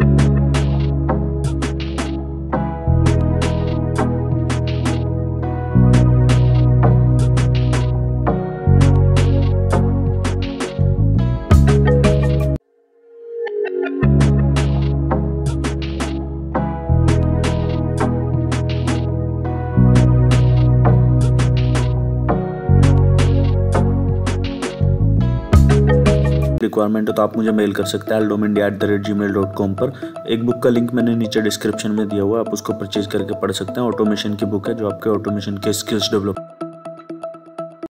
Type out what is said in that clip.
you requirement हो तो आप मुझे मेल कर सकते हैं एल्डोम India at the rate G mail dot com पर। एक बुक का लिंक मैंने नीचे डिस्क्रिप्शन में दिया हुआ है, आप उसको परचेज करके पढ़ सकते हैं। ऑटोमेशन की बुक है जो आपके ऑटोमेशन के स्किल्स डेवलप